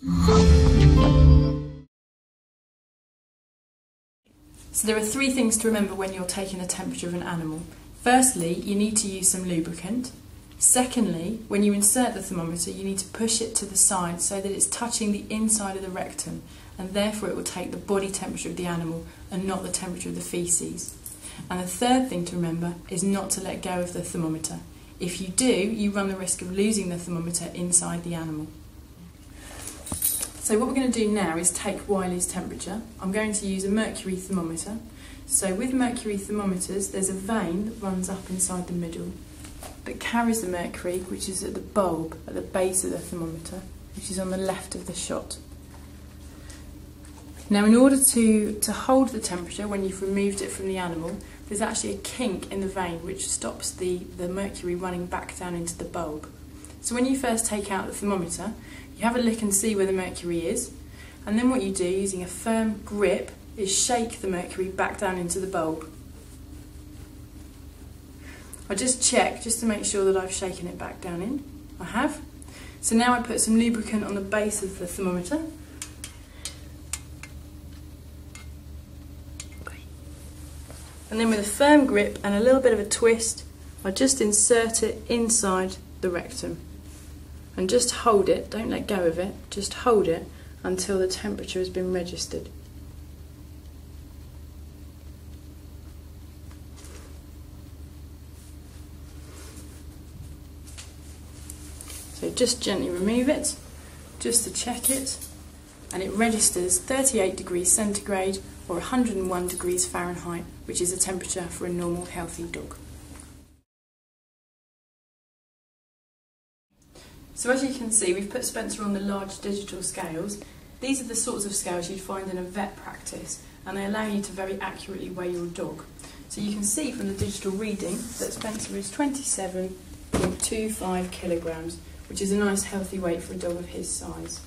So there are three things to remember when you're taking the temperature of an animal. Firstly, you need to use some lubricant. Secondly, when you insert the thermometer, you need to push it to the side so that it's touching the inside of the rectum and therefore it will take the body temperature of the animal and not the temperature of the faeces. And the third thing to remember is not to let go of the thermometer. If you do, you run the risk of losing the thermometer inside the animal. So what we're going to do now is take Wiley's temperature. I'm going to use a mercury thermometer. So with mercury thermometers, there's a vein that runs up inside the middle that carries the mercury, which is at the bulb at the base of the thermometer, which is on the left of the shot. Now, in order to, to hold the temperature when you've removed it from the animal, there's actually a kink in the vein which stops the, the mercury running back down into the bulb. So when you first take out the thermometer, you have a look and see where the mercury is, and then what you do using a firm grip is shake the mercury back down into the bulb. I just check just to make sure that I've shaken it back down in. I have. So now I put some lubricant on the base of the thermometer And then with a firm grip and a little bit of a twist, I just insert it inside the rectum. And just hold it, don't let go of it, just hold it until the temperature has been registered. So just gently remove it, just to check it, and it registers 38 degrees centigrade or 101 degrees Fahrenheit, which is a temperature for a normal healthy dog. So as you can see, we've put Spencer on the large digital scales. These are the sorts of scales you'd find in a vet practice, and they allow you to very accurately weigh your dog. So you can see from the digital reading that Spencer is 27.25 kilograms, which is a nice healthy weight for a dog of his size.